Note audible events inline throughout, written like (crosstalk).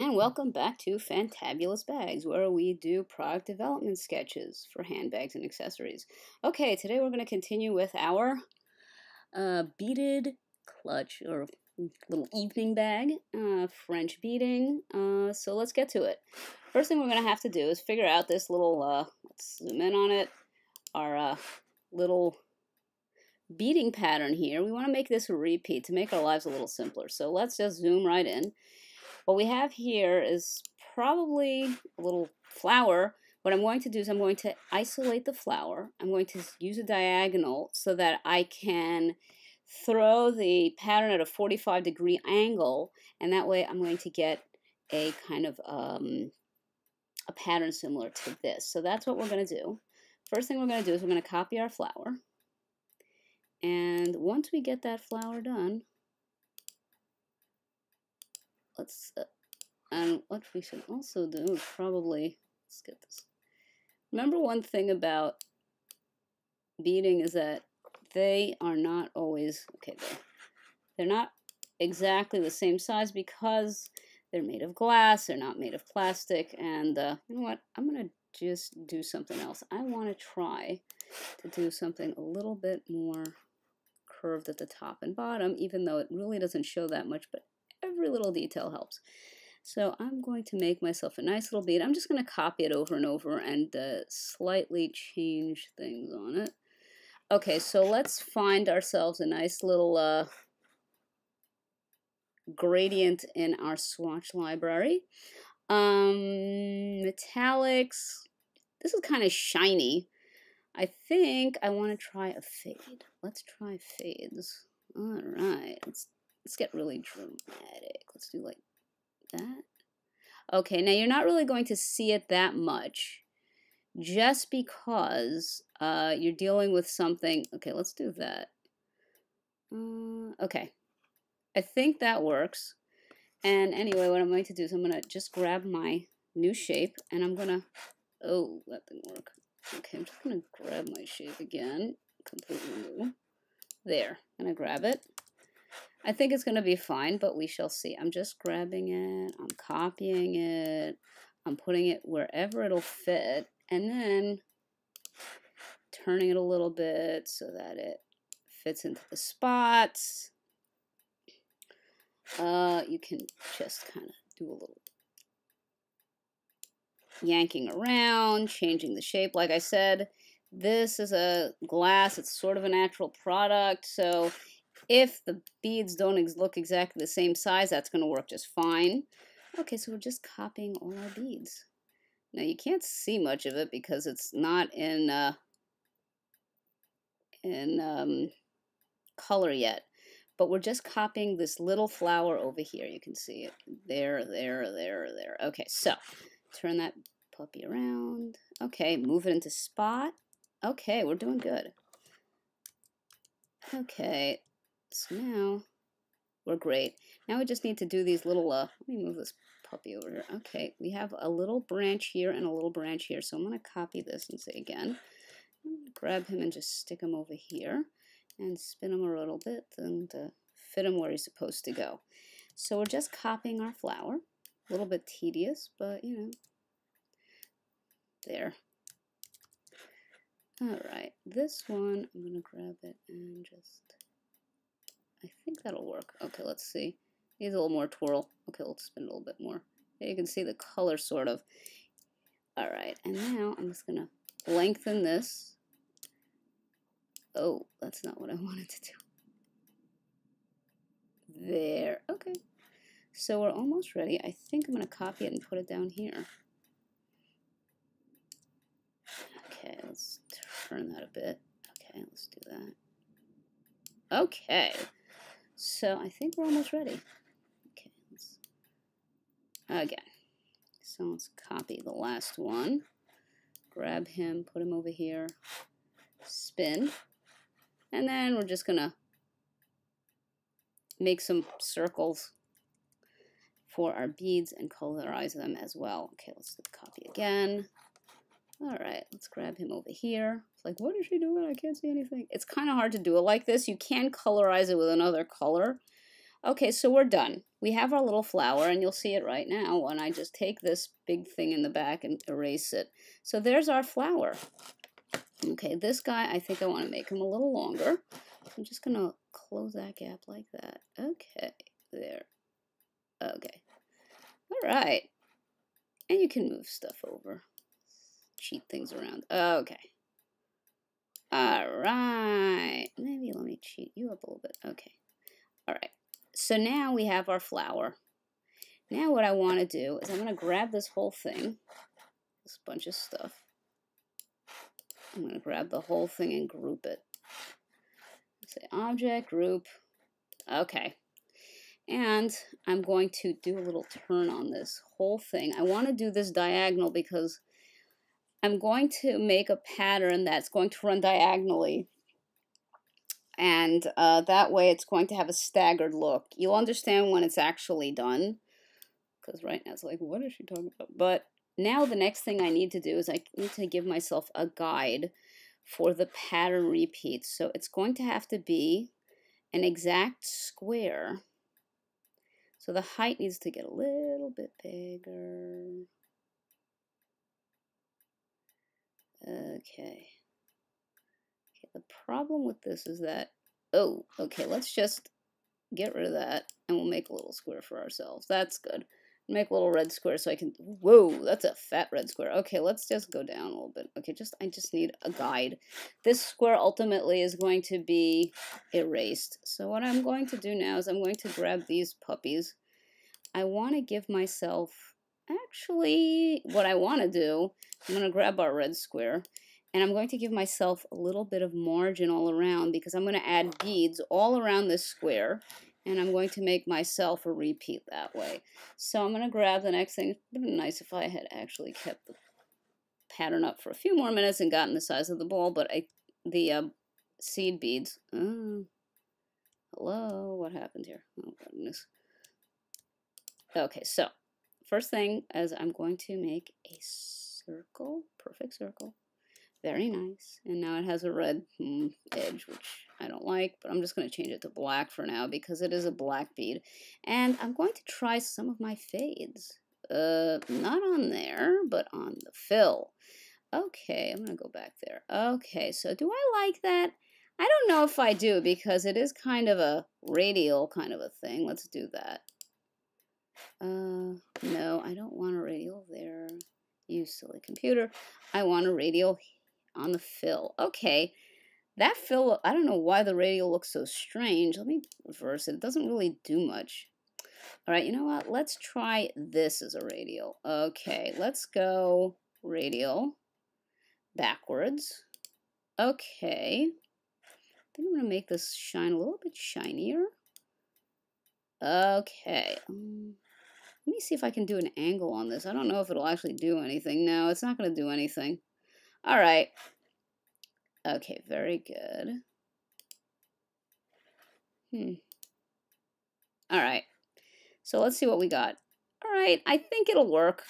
And welcome back to Fantabulous Bags, where we do product development sketches for handbags and accessories. Okay, today we're going to continue with our uh, beaded clutch, or little evening bag, uh, French beading. Uh, so let's get to it. First thing we're going to have to do is figure out this little, uh, let's zoom in on it, our uh, little beading pattern here. We want to make this a repeat to make our lives a little simpler. So let's just zoom right in. What we have here is probably a little flower. What I'm going to do is I'm going to isolate the flower. I'm going to use a diagonal so that I can throw the pattern at a 45 degree angle and that way I'm going to get a kind of um, a pattern similar to this. So that's what we're going to do. First thing we're going to do is we're going to copy our flower. And once we get that flower done, let's, uh, and what we should also do probably, let's get this. Remember one thing about beading is that they are not always, okay, they're, they're not exactly the same size because they're made of glass, they're not made of plastic, and uh, you know what, I'm to just do something else. I want to try to do something a little bit more curved at the top and bottom, even though it really doesn't show that much, but every little detail helps. So I'm going to make myself a nice little bead. I'm just going to copy it over and over and uh, slightly change things on it. Okay, so let's find ourselves a nice little uh, gradient in our swatch library. Um, metallics, this is kind of shiny. I think I want to try a fade. Let's try fades. All right, let's Let's get really dramatic. Let's do like that. Okay, now you're not really going to see it that much just because uh, you're dealing with something. Okay, let's do that. Uh, okay, I think that works. And anyway, what I'm going to do is I'm going to just grab my new shape and I'm going to, oh, that didn't work. Okay, I'm just going to grab my shape again, completely new. There, I'm going to grab it. I think it's going to be fine, but we shall see. I'm just grabbing it, I'm copying it, I'm putting it wherever it'll fit, and then turning it a little bit so that it fits into the spots. Uh, you can just kind of do a little yanking around, changing the shape. Like I said, this is a glass. It's sort of a natural product, so if the beads don't look exactly the same size, that's going to work just fine. Okay, so we're just copying all our beads. Now you can't see much of it because it's not in uh, in um, color yet. But we're just copying this little flower over here. You can see it there, there, there, there. Okay, so turn that puppy around. Okay, move it into spot. Okay, we're doing good. Okay, so now we're great. Now we just need to do these little, uh, let me move this puppy over here. Okay, we have a little branch here and a little branch here. So I'm going to copy this and say again. Grab him and just stick him over here and spin him a little bit and uh, fit him where he's supposed to go. So we're just copying our flower. A little bit tedious, but you know, there. All right, this one, I'm going to grab it and just I think that'll work. Okay, let's see. Needs a little more twirl. Okay, let's spin a little bit more. You can see the color sort of. All right, and now I'm just gonna lengthen this. Oh, that's not what I (laughs) wanted to do. There, okay. So we're almost ready. I think I'm gonna copy it and put it down here. Okay, let's turn that a bit. Okay, let's do that. Okay. So I think we're almost ready. Okay, again. So let's copy the last one. Grab him, put him over here, spin. And then we're just to make some circles for our beads and colorize them as well. Okay, let's copy again. All right, let's grab him over here. It's like, what is she doing? I can't see anything. It's kind of hard to do it like this. You can colorize it with another color. Okay, so we're done. We have our little flower, and you'll see it right now when I just take this big thing in the back and erase it. So there's our flower. Okay, this guy, I think I want to make him a little longer. I'm just going to close that gap like that. Okay, there. Okay. All right. And you can move stuff over. Cheat things around. Okay. All right. Maybe let me cheat you up a little bit. Okay. All right. So now we have our flower. Now what I want to do is I'm going to grab this whole thing, this bunch of stuff. I'm going to grab the whole thing and group it. Say object, group. Okay. And I'm going to do a little turn on this whole thing. I want to do this diagonal because I'm going to make a pattern that's going to run diagonally. And uh, that way it's going to have a staggered look. You'll understand when it's actually done. Because right now it's like, what is she talking about? But now the next thing I need to do is I need to give myself a guide for the pattern repeats. So it's going to have to be an exact square. So the height needs to get a little bit bigger. Okay. Okay, the problem with this is that, oh, okay, let's just get rid of that and we'll make a little square for ourselves. That's good. Make a little red square so I can, whoa, that's a fat red square. Okay, let's just go down a little bit. Okay, just, I just need a guide. This square ultimately is going to be erased. So what I'm going to do now is I'm going to grab these puppies. I want to give myself actually, what I want to do, I'm going to grab our red square, and I'm going to give myself a little bit of margin all around because I'm going to add beads all around this square, and I'm going to make myself a repeat that way. So I'm going to grab the next thing. It would have been nice if I had actually kept the pattern up for a few more minutes and gotten the size of the ball, but I, the uh, seed beads, oh, hello, what happened here? Oh, goodness. Okay, so first thing is I'm going to make a circle, perfect circle. Very nice. And now it has a red mm, edge, which I don't like, but I'm just going to change it to black for now because it is a black bead. And I'm going to try some of my fades. Uh, not on there, but on the fill. Okay, I'm going to go back there. Okay, so do I like that? I don't know if I do because it is kind of a radial kind of a thing. Let's do that. Uh, no, I don't want a radial there. You silly computer. I want a radial on the fill. Okay, that fill, I don't know why the radial looks so strange. Let me reverse it. It doesn't really do much. All right, you know what? Let's try this as a radial. Okay, let's go radial backwards. Okay. I think I'm going to make this shine a little bit shinier. Okay. Um, let me see if I can do an angle on this. I don't know if it'll actually do anything. No, it's not going to do anything. All right. Okay, very good. Hmm. All right. So let's see what we got. All right, I think it'll work.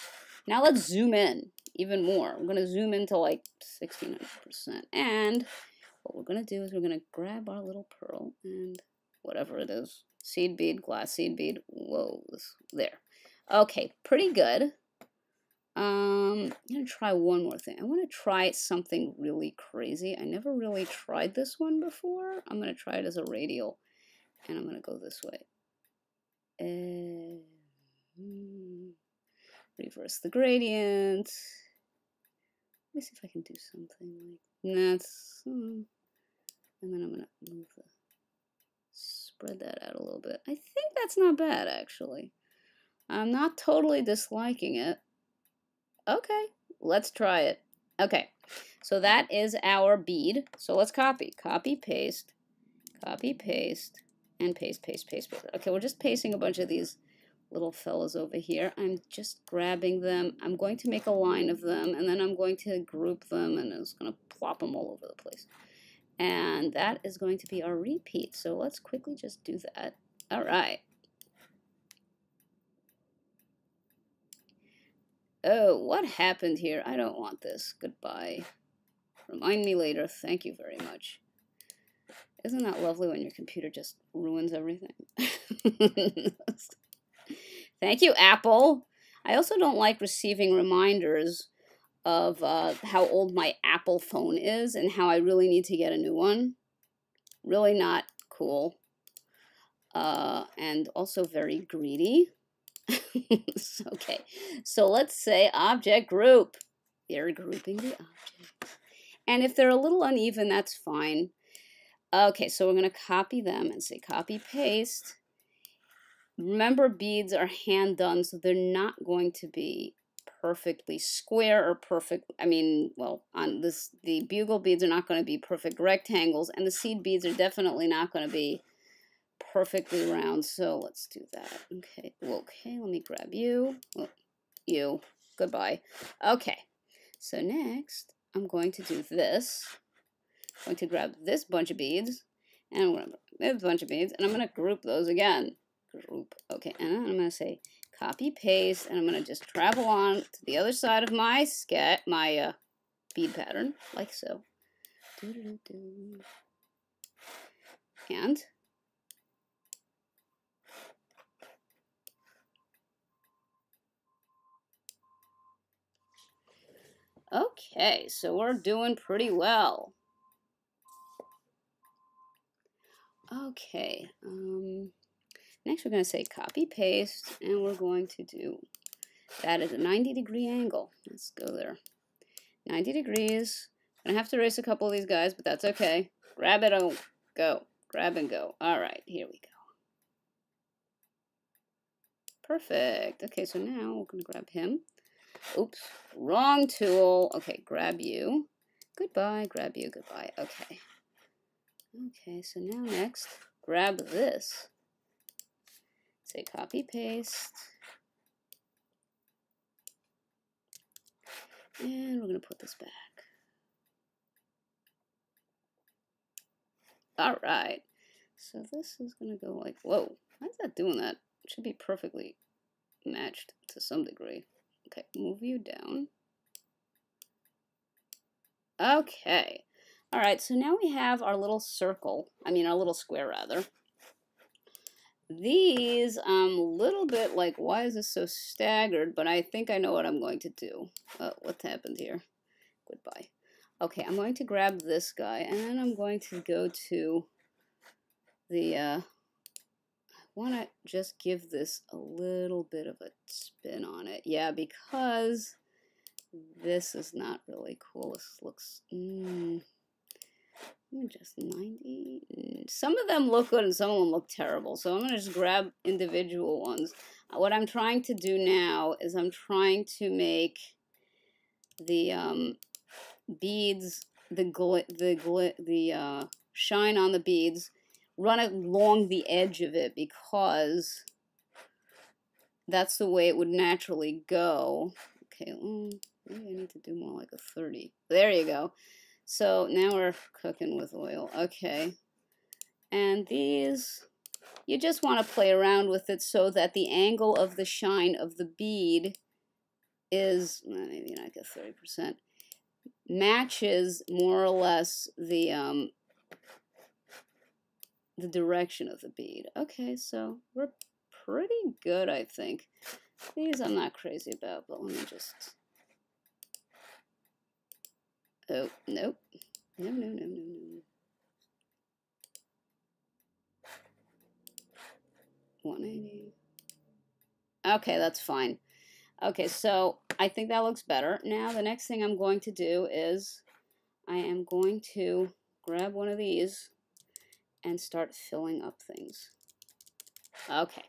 Now let's zoom in even more. I'm going to zoom into like 1600%. And what we're going to do is we're going to grab our little pearl and whatever it is, seed bead, glass seed bead, whoa, this, there. Okay, pretty good. Um, I'm going to try one more thing. I want to try something really crazy. I never really tried this one before. I'm going to try it as a radial. And I'm going to go this way. And reverse the gradient. Let me see if I can do something like that's. Hmm. and then I'm going to move the spread that out a little bit. I think that's not bad actually. I'm not totally disliking it. Okay, let's try it. Okay, so that is our bead. So let's copy. Copy, paste, copy, paste, and paste, paste, paste, paste. Okay, we're just pasting a bunch of these little fellas over here. I'm just grabbing them. I'm going to make a line of them, and then I'm going to group them, and it's going to plop them all over the place. And that is going to be our repeat. So let's quickly just do that. All right. Oh, what happened here? I don't want this. Goodbye. Remind me later. Thank you very much. Isn't that lovely when your computer just ruins everything? (laughs) Thank you, Apple. I also don't like receiving reminders of uh, how old my Apple phone is and how I really need to get a new one. Really not cool. Uh, and also very greedy. (laughs) okay, so let's say object group. They're grouping the objects. And if they're a little uneven, that's fine. Okay, so we're going to copy them and say copy paste. Remember, beads are hand done, so they're not going to be perfectly square or perfect. I mean, well, on this, the bugle beads are not going to be perfect rectangles, and the seed beads are definitely not going to be perfectly round. So let's do that. Okay, okay, let me grab you. Oh, you. Goodbye. Okay, so next I'm going to do this. I'm going to grab this bunch of beads, and I'm going to this bunch of beads, and I'm going to group those again. Group. Okay, and I'm going to say copy paste, and I'm going to just travel on to the other side of my sket, my uh, bead pattern, like so. And Okay, so we're doing pretty well. Okay, um, next we're going to say copy paste, and we're going to do that at a 90 degree angle. Let's go there. 90 degrees. Gonna have to erase a couple of these guys, but that's okay. Grab it, oh, go. Grab and go. All right, here we go. Perfect. Okay, so now we're going to grab him. Oops, wrong tool. Okay, grab you. Goodbye, grab you, goodbye. Okay. Okay, so now next, grab this. Say copy, paste. And we're going to put this back. All right. So this is going to go like, whoa, why is that doing that? It should be perfectly matched to some degree. Okay, move you down. Okay. All right, so now we have our little circle. I mean, our little square, rather. These, I'm a little bit like, why is this so staggered? But I think I know what I'm going to do. Oh, what happened here? Goodbye. Okay, I'm going to grab this guy, and then I'm going to go to the, uh, want to just give this a little bit of a spin on it. Yeah, because this is not really cool. This looks, mm, just 90. Mm, some of them look good and some of them look terrible. So I'm going to just grab individual ones. Uh, what I'm trying to do now is I'm trying to make the um, beads, the gl the gl the uh, shine on the beads run it along the edge of it because that's the way it would naturally go. Okay, maybe I need to do more like a 30. There you go. So now we're cooking with oil. Okay. And these, you just want to play around with it so that the angle of the shine of the bead is, maybe not get 30%, matches more or less the um, the direction of the bead. Okay, so we're pretty good, I think. These I'm not crazy about, but let me just... Oh, nope. No, no, no, no, no. 180. Okay, that's fine. Okay, so I think that looks better. Now the next thing I'm going to do is I am going to grab one of these and start filling up things. Okay,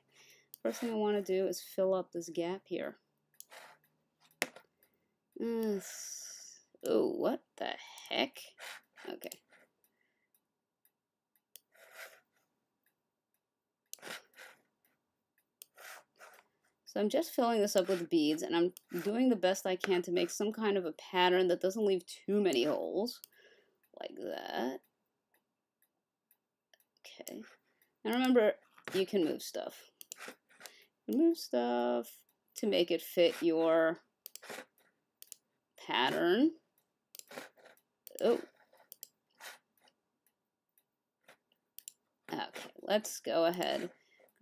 first thing I want to do is fill up this gap here. oh, what the heck? Okay. So I'm just filling this up with beads, and I'm doing the best I can to make some kind of a pattern that doesn't leave too many holes, like that. Okay. Now remember, you can move stuff. move stuff to make it fit your pattern. Oh. Okay, let's go ahead.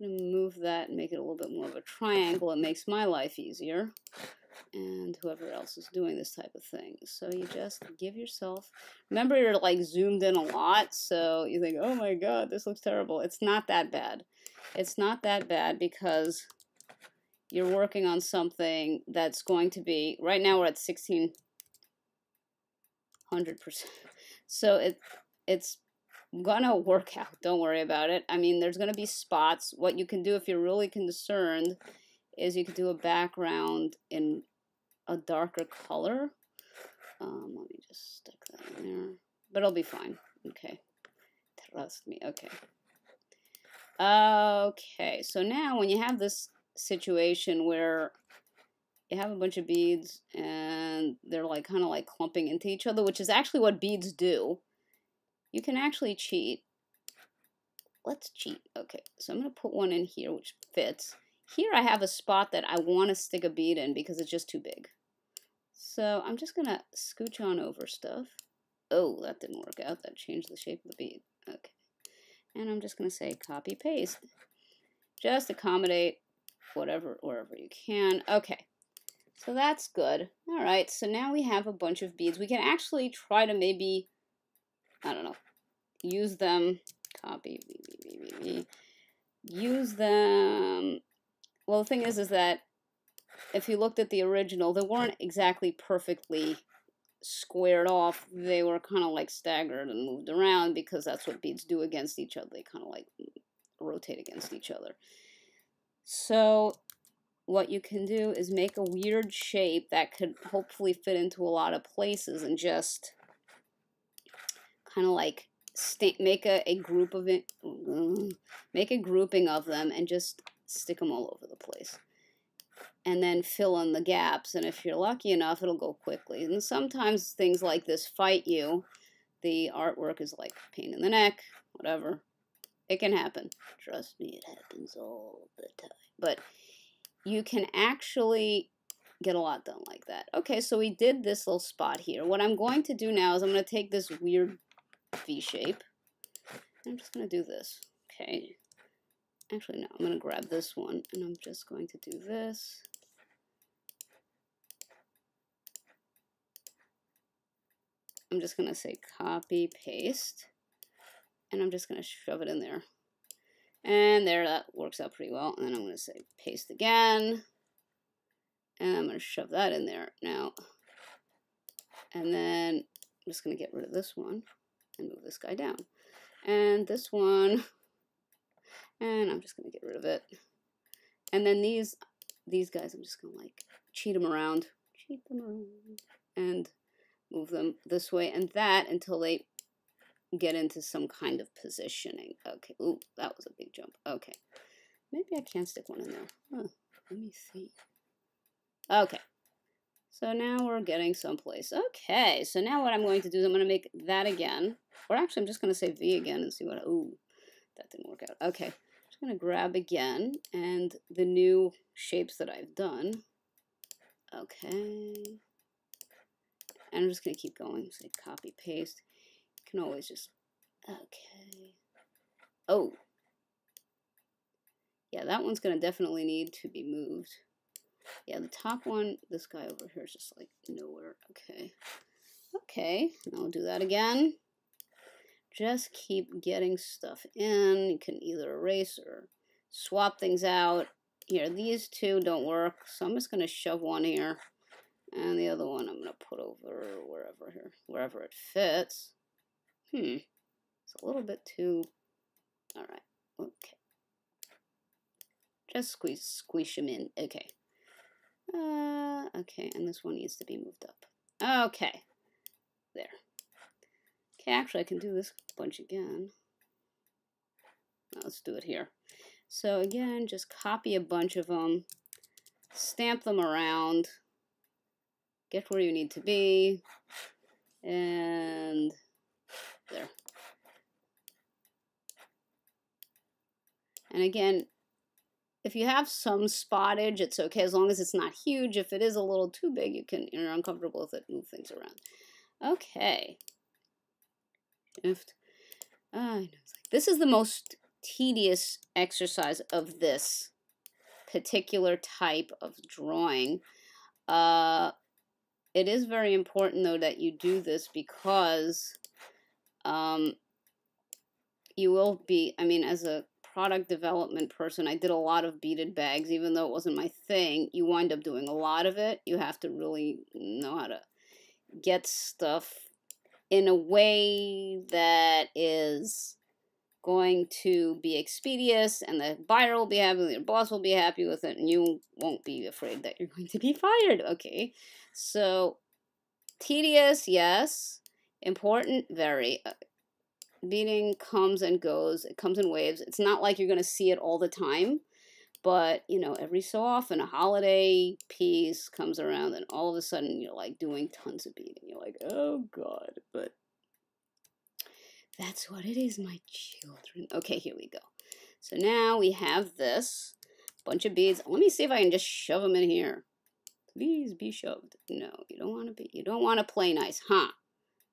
I'm going to move that and make it a little bit more of a triangle. It makes my life easier. And whoever else is doing this type of thing. So you just give yourself... Remember, you're like zoomed in a lot, so you think, oh my god, this looks terrible. It's not that bad. It's not that bad because you're working on something that's going to be... Right now we're at 1600%. So it it's gonna work out. Don't worry about it. I mean, there's gonna be spots. What you can do if you're really concerned is you could do a background in a darker color. Um, let me just stick that in there. But it'll be fine. Okay. Trust me. Okay. Okay, so now when you have this situation where you have a bunch of beads and they're like kind of like clumping into each other, which is actually what beads do you can actually cheat. Let's cheat. Okay, so I'm going to put one in here which fits. Here I have a spot that I want to stick a bead in because it's just too big. So I'm just going to scooch on over stuff. Oh, that didn't work out. That changed the shape of the bead. Okay. And I'm just going to say copy paste. Just accommodate whatever, wherever you can. Okay. So that's good. All right, so now we have a bunch of beads. We can actually try to maybe I don't know, use them, copy, use them. Well, the thing is, is that if you looked at the original, they weren't exactly perfectly squared off. They were kind of like staggered and moved around because that's what beads do against each other. They kind of like rotate against each other. So what you can do is make a weird shape that could hopefully fit into a lot of places and just kind of like make a, a group of it, mm, make a grouping of them and just stick them all over the place. And then fill in the gaps. And if you're lucky enough, it'll go quickly. And sometimes things like this fight you. The artwork is like pain in the neck, whatever. It can happen. Trust me, it happens all the time. But you can actually get a lot done like that. Okay, so we did this little spot here. What I'm going to do now is I'm going to take this weird V shape. I'm just going to do this. Okay. Actually, no, I'm going to grab this one and I'm just going to do this. I'm just going to say copy, paste, and I'm just going to shove it in there. And there, that works out pretty well. And then I'm going to say paste again. And I'm going to shove that in there now. And then I'm just going to get rid of this one and move this guy down. And this one, and I'm just going to get rid of it. And then these these guys, I'm just going to like cheat them around, cheat them around, and move them this way and that until they get into some kind of positioning. Okay, ooh, that was a big jump. Okay, maybe I can stick one in there. Huh. Let me see. Okay, so now we're getting someplace. Okay, so now what I'm going to do is I'm going to make that again. Or actually, I'm just going to say V again and see what... Ooh, that didn't work out. Okay, just going to grab again and the new shapes that I've done. Okay. And I'm just going to keep going. Say copy, paste. You can always just... Okay. Oh. Yeah, that one's going to definitely need to be moved. Yeah, the top one, this guy over here is just like nowhere. Okay. Okay, I'll do that again. Just keep getting stuff in. You can either erase or swap things out. Here, these two don't work, so I'm just going to shove one here. And the other one I'm going to put over wherever here, wherever it fits. Hmm. It's a little bit too... Alright, okay. Just squeeze, squeeze them in. Okay. Uh, okay, and this one needs to be moved up. Okay, there. Okay, actually I can do this bunch again. Let's do it here. So again, just copy a bunch of them, stamp them around, get where you need to be, and there. And again, if you have some spottage, it's okay as long as it's not huge. If it is a little too big, you can, you're uncomfortable with it, move things around. Okay. Uh, this is the most tedious exercise of this particular type of drawing. Uh, it is very important, though, that you do this because um, you will be, I mean, as a product development person, I did a lot of beaded bags, even though it wasn't my thing. You wind up doing a lot of it. You have to really know how to get stuff in a way that is going to be expeditious and the buyer will be happy, your boss will be happy with it, and you won't be afraid that you're (laughs) going to be fired. Okay, so tedious, yes. Important, very. Uh, beading comes and goes. It comes in waves. It's not like you're going to see it all the time. But, you know, every so often a holiday piece comes around and all of a sudden you're like doing tons of beading. You're like, oh God. But that's what it is, my children. Okay, here we go. So now we have this bunch of beads. Let me see if I can just shove them in here. Please be shoved. No, you don't want to be. You don't want to play nice, huh?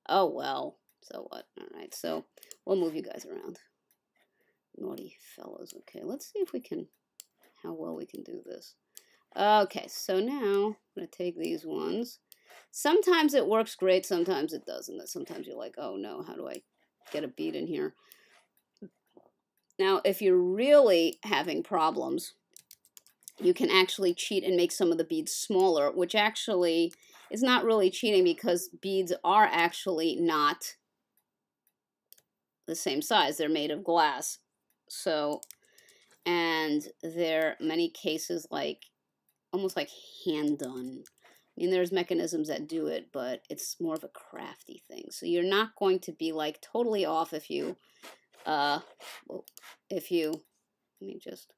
Oh, well. So what? All right, so we'll move you guys around. Naughty fellows. Okay, let's see if we can, how well we can do this. Okay, so now I'm going to take these ones. Sometimes it works great, sometimes it doesn't. Sometimes you're like, oh no, how do I get a bead in here? Now, if you're really having problems, you can actually cheat and make some of the beads smaller, which actually is not really cheating because beads are actually not the same size. They're made of glass. So, and there are many cases like almost like hand done. I mean, there's mechanisms that do it, but it's more of a crafty thing. So you're not going to be like totally off if you, uh, if you, let me just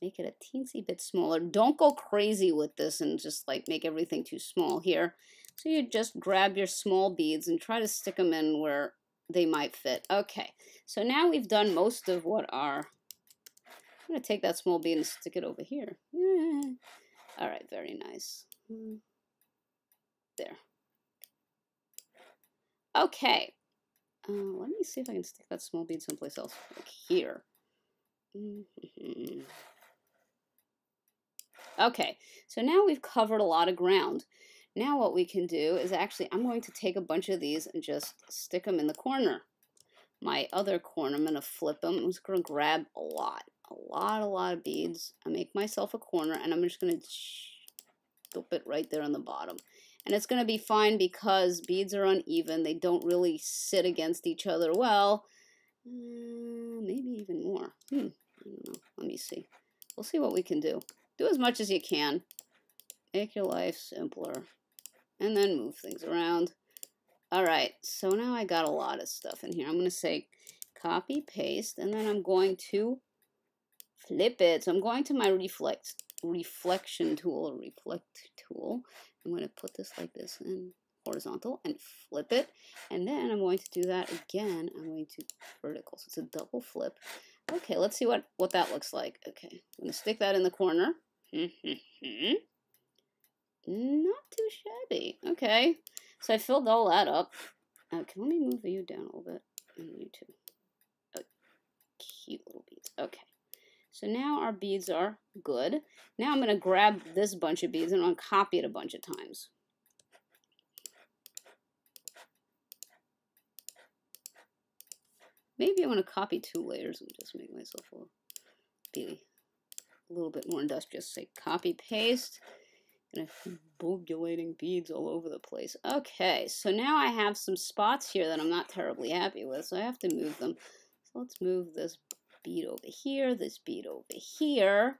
make it a teensy bit smaller. Don't go crazy with this and just like make everything too small here. So you just grab your small beads and try to stick them in where they might fit. Okay, so now we've done most of what our, I'm going to take that small bead and stick it over here. (laughs) All right, very nice. There. Okay. Uh, let me see if I can stick that small bead someplace else, like here. okay, so now we've covered a lot of ground. Now what we can do is actually, I'm going to take a bunch of these and just stick them in the corner. My other corner, I'm going to flip them. I'm just going to grab a lot, a lot, a lot of beads. I make myself a corner and I'm just going to flip it right there on the bottom. And it's going to be fine because beads are uneven. They don't really sit against each other well. Uh, maybe even more. Hmm. I don't know. Let me see. We'll see what we can do. Do as much as you can. Make your life simpler and then move things around. All right, so now I got a lot of stuff in here. I'm going to say copy, paste, and then I'm going to flip it. So I'm going to my reflect reflection tool, reflect tool. I'm going to put this like this in horizontal and flip it. And then I'm going to do that again. I'm going to vertical. So it's a double flip. Okay, let's see what, what that looks like. Okay, I'm going to stick that in the corner. (laughs) Not too shabby. Okay. So I filled all that up. Okay, let me move you down a little bit. And you too. Oh, cute little beads. Okay. So now our beads are good. Now I'm going to grab this bunch of beads and I'm going to copy it a bunch of times. Maybe I want to copy two layers and just make myself a, be a little bit more industrious. Say copy, paste and bobulating beads all over the place. Okay, so now I have some spots here that I'm not terribly happy with, so I have to move them. So let's move this bead over here, this bead over here,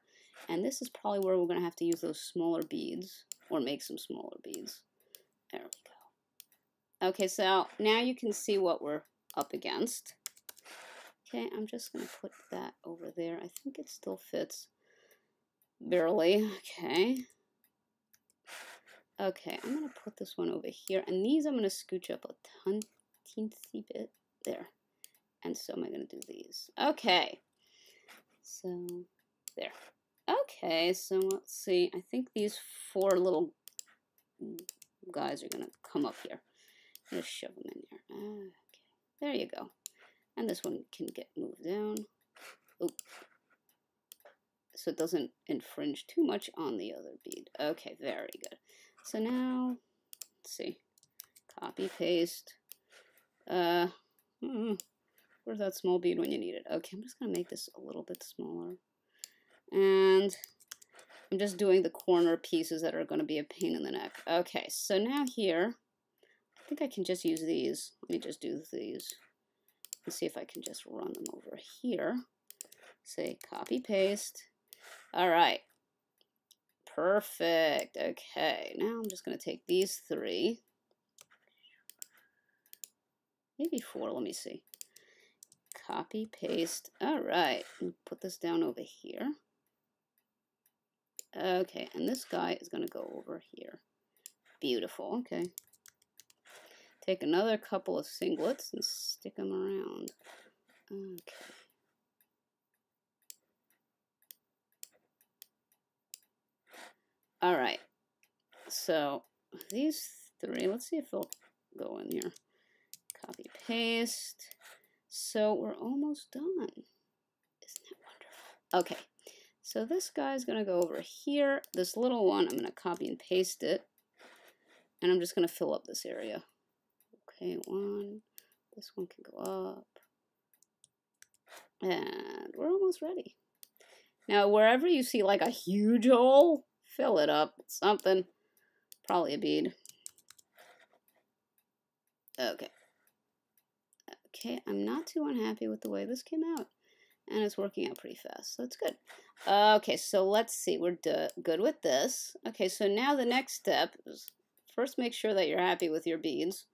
and this is probably where we're going to have to use those smaller beads, or make some smaller beads. There we go. Okay, so now you can see what we're up against. Okay, I'm just going to put that over there. I think it still fits barely. Okay. Okay, I'm going to put this one over here. And these I'm going to scooch up a ton, teensy bit. There. And so am I going to do these. Okay. So, there. Okay, so let's see. I think these four little guys are going to come up here. To shove them in there. Okay, there you go. And this one can get moved down. Oop. So it doesn't infringe too much on the other bead. Okay, very good. So now, let's see. Copy, paste. Uh, hmm, where's that small bead when you need it? Okay, I'm just going to make this a little bit smaller. And I'm just doing the corner pieces that are going to be a pain in the neck. Okay, so now here, I think I can just use these. Let me just do these and see if I can just run them over here. Say copy, paste. All right. Perfect. Okay, now I'm just going to take these three. Maybe four, let me see. Copy, paste. All right, put this down over here. Okay, and this guy is going to go over here. Beautiful, okay. Take another couple of singlets and stick them around. Okay. All right, so these three, let's see if they'll go in here. Copy, paste. So we're almost done. Isn't that wonderful? Okay, so this guy's to go over here. This little one, I'm to copy and paste it. And I'm just to fill up this area. Okay, one. This one can go up. And we're almost ready. Now, wherever you see like a huge hole, fill it up something. Probably a bead. Okay. Okay, I'm not too unhappy with the way this came out and it's working out pretty fast, so it's good. Okay, so let's see, we're good with this. Okay, so now the next step is first make sure that you're happy with your beads,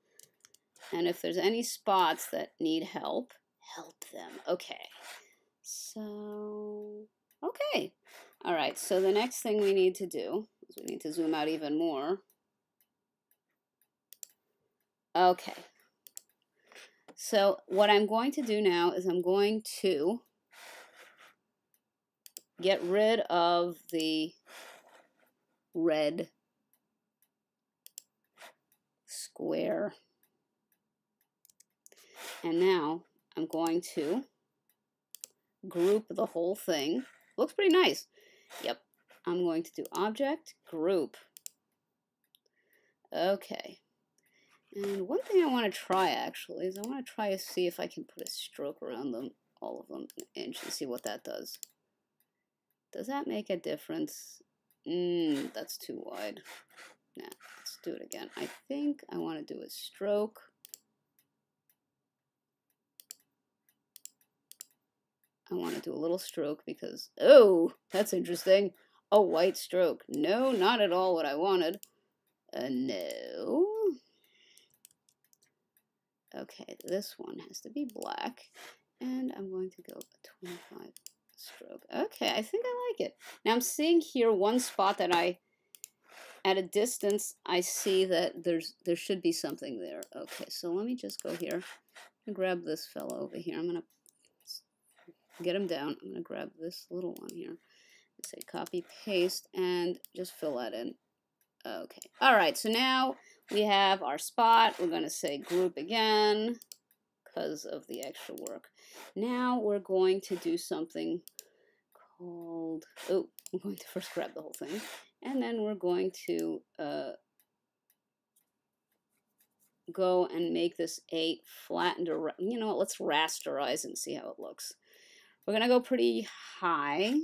and if there's any spots that need help, help them. Okay, so, okay. All right, so the next thing we need to do is we need to zoom out even more. Okay. So what I'm going to do now is I'm going to get rid of the red square. And now I'm going to group the whole thing. Looks pretty nice. Yep. I'm going to do object, group. Okay. And one thing I want to try actually is I want to try to see if I can put a stroke around them, all of them, an inch and see what that does. Does that make a difference? Mm, that's too wide. Nah, let's do it again. I think I want to do a stroke. I want to do a little stroke because, oh, that's interesting. A white stroke. No, not at all what I wanted. Uh, no. Okay, this one has to be black. And I'm going to go 25 stroke. Okay, I think I like it. Now I'm seeing here one spot that I, at a distance, I see that there's there should be something there. Okay, so let me just go here and grab this fellow over here. I'm going to get him down. I'm going to grab this little one here. And say copy, paste, and just fill that in. Okay. All right, so now we have our spot. We're going to say group again because of the extra work. Now we're going to do something called, oh, I'm going to first grab the whole thing, and then we're going to uh, go and make this a flattened, you know what, let's rasterize and see how it looks. We're going to go pretty high.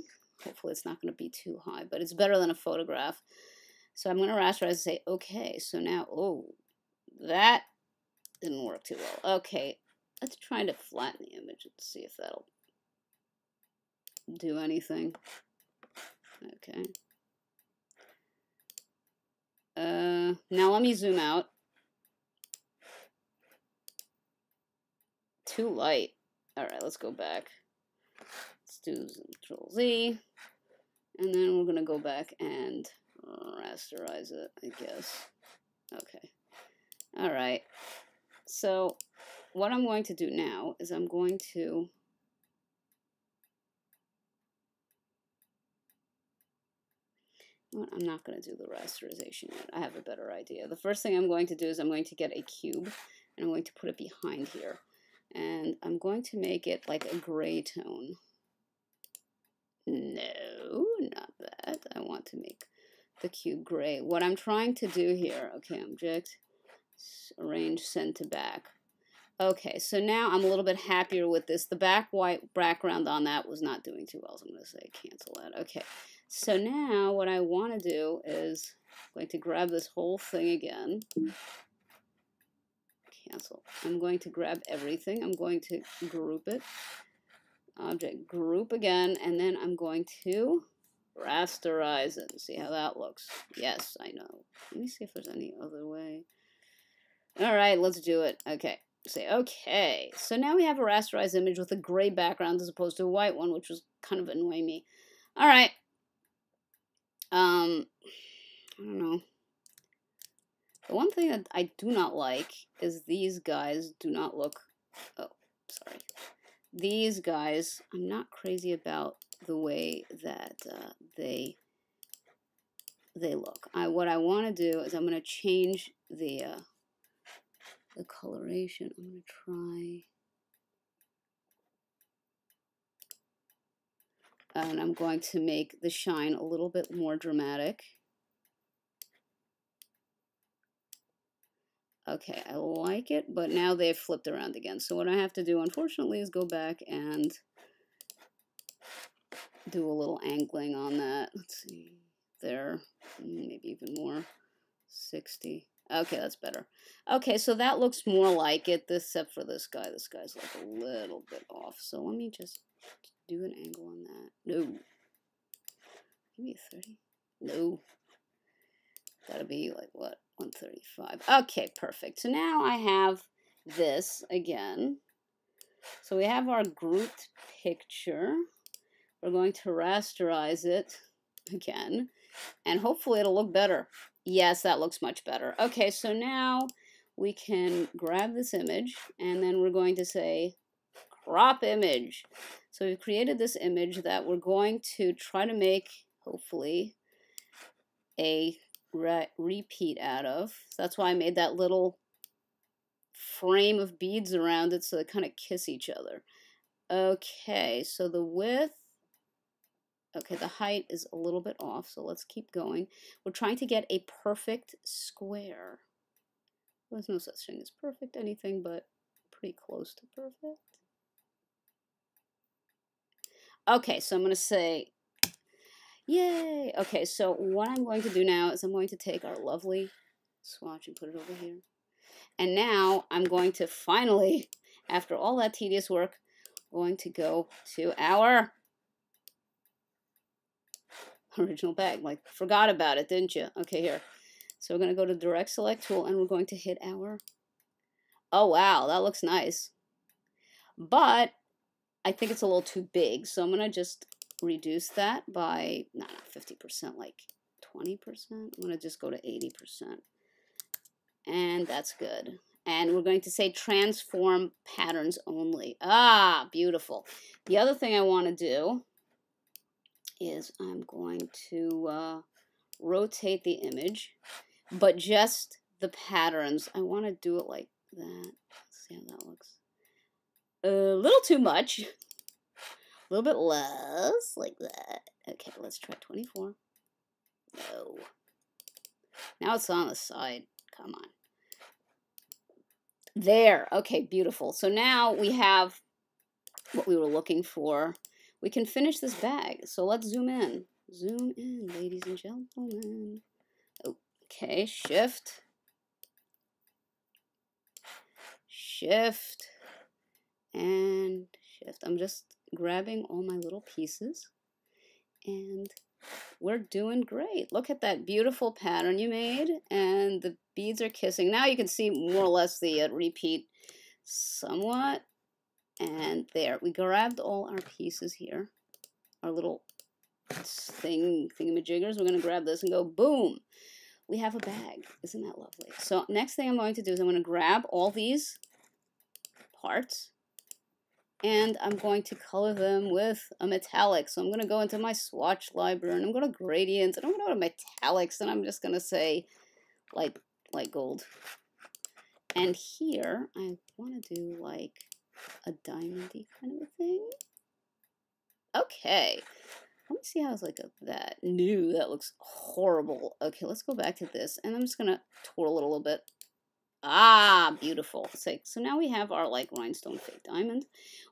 Hopefully it's not going to be too high, but it's better than a photograph. So I'm going to rasterize and say, okay, so now, oh, that didn't work too well. Okay, let's try to flatten the image and see if that'll do anything. Okay. Uh, now let me zoom out. Too light. All right, let's go back. Let's do Control Z. And then we're going to go back and rasterize it, I guess. Okay. All right. So what I'm going to do now is I'm going to I'm not going to do the rasterization yet. I have a better idea. The first thing I'm going to do is I'm going to get a cube and I'm going to put it behind here. And I'm going to make it like a gray tone. No, not that. I want to make the cube gray. What I'm trying to do here, okay, object, arrange send to back. Okay, so now I'm a little bit happier with this. The back white background on that was not doing too well, so I'm going to say cancel that. Okay, so now what I want to do is I'm going to grab this whole thing again. Cancel. I'm going to grab everything. I'm going to group it. Object group again, and then I'm going to rasterize it and see how that looks. Yes, I know. Let me see if there's any other way. All right, let's do it. Okay say, okay, so now we have a rasterized image with a gray background as opposed to a white one, which was kind of annoying me. All right. Um, I don't know. The one thing that I do not like is these guys do not look, oh, sorry. These guys, I'm not crazy about the way that uh, they they look. I, what I want to do is I'm going to change the uh, the coloration. I'm going to try. And I'm going to make the shine a little bit more dramatic. Okay, I like it, but now they've flipped around again. So what I have to do, unfortunately, is go back and do a little angling on that. Let's see, there, mm, maybe even more, 60. Okay, that's better. Okay, so that looks more like it, this, except for this guy. This guy's like a little bit off. So let me just do an angle on that. No. Give me a 30. No. Gotta be like, what, 135. Okay, perfect. So now I have this again. So we have our grouped picture. We're going to rasterize it again. And hopefully it'll look better. Yes, that looks much better. Okay, so now we can grab this image and then we're going to say crop image. So we've created this image that we're going to try to make, hopefully, a re repeat out of. That's why I made that little frame of beads around it so they kind of kiss each other. Okay, so the width Okay, the height is a little bit off, so let's keep going. We're trying to get a perfect square. There's no such thing as perfect anything, but pretty close to perfect. Okay, so I'm going to say, yay! Okay, so what I'm going to do now is I'm going to take our lovely swatch and put it over here. And now I'm going to finally, (laughs) after all that tedious work, going to go to our original bag. Like, forgot about it, didn't you? Okay, here. So we're going to go to Direct Select Tool, and we're going to hit our... Oh, wow, that looks nice. But I think it's a little too big, so I'm going to just reduce that by, not 50%, like 20%. I'm going to just go to 80%. And that's good. And we're going to say transform patterns only. Ah, beautiful. The other thing I want to do is I'm going to uh, rotate the image, but just the patterns. I want to do it like that. Let's see how that looks. A little too much. (laughs) A little bit less, like that. Okay, let's try 24. No. Now it's on the side. Come on. There. Okay, beautiful. So now we have what we were looking for we can finish this bag. So let's zoom in. Zoom in, ladies and gentlemen. Okay, shift. Shift. And shift. I'm just grabbing all my little pieces. And we're doing great. Look at that beautiful pattern you made. And the beads are kissing. Now you can see more or less the uh, repeat somewhat. And there, we grabbed all our pieces here, our little thing, thingamajiggers. We're going to grab this and go boom. We have a bag. Isn't that lovely? So next thing I'm going to do is I'm going to grab all these parts and I'm going to color them with a metallic. So I'm going to go into my swatch library and I'm going to gradients and I'm going to go to metallics and I'm just going to say light, light gold. And here I want to do like a diamondy kind of a thing. Okay. Let me see how it's like that. new. that looks horrible. Okay, let's go back to this. And I'm just going to twirl it a little bit. Ah, beautiful. So, so now we have our like rhinestone fake diamond.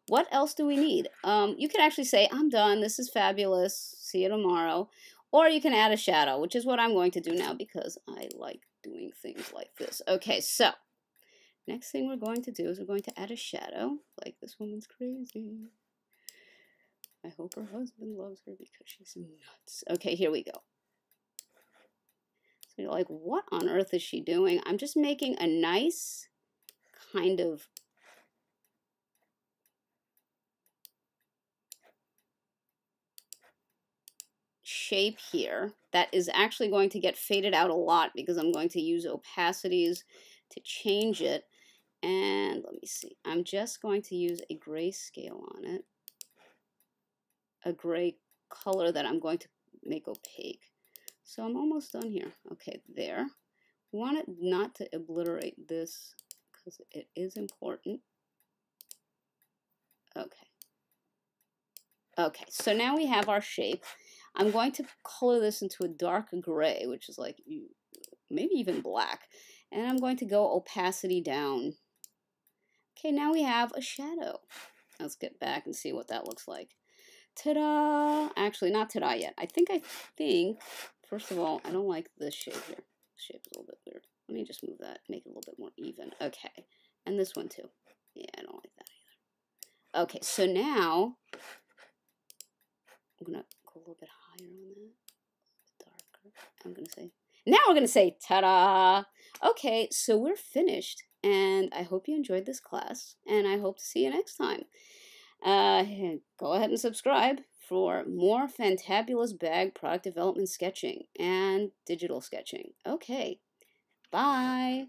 What else do we need? Um, you can actually say, I'm done. This is fabulous. See you tomorrow. Or you can add a shadow, which is what I'm going to do now because I like doing things like this. Okay, so next thing we're going to do is we're going to add a shadow. Like this woman's crazy. I hope her husband loves her because she's nuts. Okay, here we go. So you're like, what on earth is she doing? I'm just making a nice kind of shape here that is actually going to get faded out a lot because I'm going to use opacities to change it. And let me see, I'm just going to use a grayscale on it, a gray color that I'm going to make opaque. So I'm almost done here. Okay, there. We want it not to obliterate this because it is important. Okay. Okay, so now we have our shape. I'm going to color this into a dark gray, which is like maybe even black. And I'm going to go opacity down. Okay, now we have a shadow. Let's get back and see what that looks like. Ta-da! Actually, not ta-da yet. I think, I think, first of all, I don't like this shape here. This shape is a little bit weird. Let me just move that, make it a little bit more even. Okay, and this one too. Yeah, I don't like that either. Okay, so now I'm gonna go a little bit higher on that, darker. I'm gonna say, now we're gonna say ta-da! Okay, so we're finished, and I hope you enjoyed this class, and I hope to see you next time. Uh, go ahead and subscribe for more fantabulous bag product development sketching and digital sketching. Okay, bye!